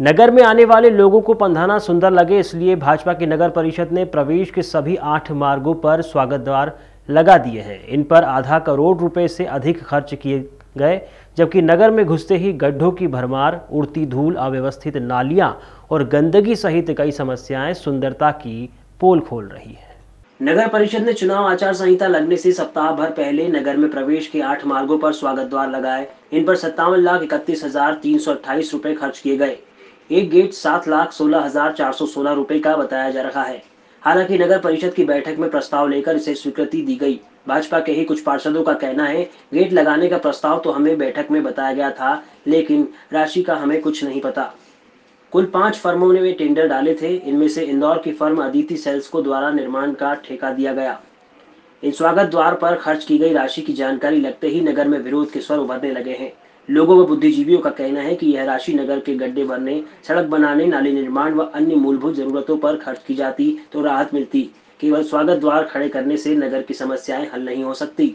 नगर में आने वाले लोगों को पंधाना सुंदर लगे, इसलिए भाजपा की नगर परिषद ने प्रवेश के सभी आठ मार्गों पर स्वागत द्वार लगा दिए हैं। इन पर आधा करोड़ रुपए से अधिक खर्च किए गए, जबकि नगर में घुसते ही गड्ढों की भरमार, उड़ती धूल, अव्यवस्थित नालियाँ और गंदगी सहित कई समस्याएँ सुंदरता की पोल खोल रही है। नगर परिषद ने चुनाव आचार संहिता लगने से सप्ताह भर पहले नगर में प्रवेश के आठ मार्गों पर स्वागत द्वार लगाए। इन पर सत्तावन लाख इकतीस हज़ार तीन सौ अट्ठाईस रूपए खर्च किए गए। एक गेट सात लाख सोलह हज़ार चार सौ सोलह रूपए का बताया जा रहा है। हालाँकि नगर परिषद की बैठक में प्रस्ताव लेकर इसे स्वीकृति दी गई। भाजपा के ही कुछ पार्षदों का कहना है, गेट लगाने का प्रस्ताव तो हमें बैठक में बताया गया था, लेकिन राशि का हमें कुछ नहीं पता। कुल पाँच फर्मों ने वे टेंडर डाले थे, इनमें से इंदौर की फर्म अदिति सेल्स को द्वारा निर्माण का ठेका दिया गया। इन स्वागत द्वार पर खर्च की गई राशि की जानकारी लगते ही नगर में विरोध के स्वर उभरने लगे हैं। लोगों व बुद्धिजीवियों का कहना है कि यह राशि नगर के गड्ढे भरने सड़क बनाने, नाली निर्माण व अन्य मूलभूत जरूरतों पर खर्च की जाती तो राहत मिलती। केवल स्वागत द्वार खड़े करने से नगर की समस्याएँ हल नहीं हो सकती।